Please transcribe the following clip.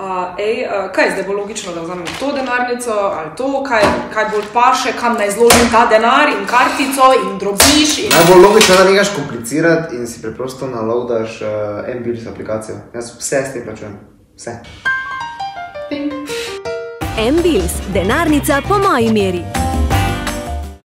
Uh, ej, uh, kaj je zdaj bo logično, da vzamem to denarnico ali to, kaj, kaj bolj paše, kam naj zložim ta denar in kartico in drobiš. In... Najbolj logično je, da nekaj komplicirati in si preprosto nalodaš uh, MBLS aplikacijo. Jaz vse s tem plačujem. Vse. MBILS, denarnica po moji meri.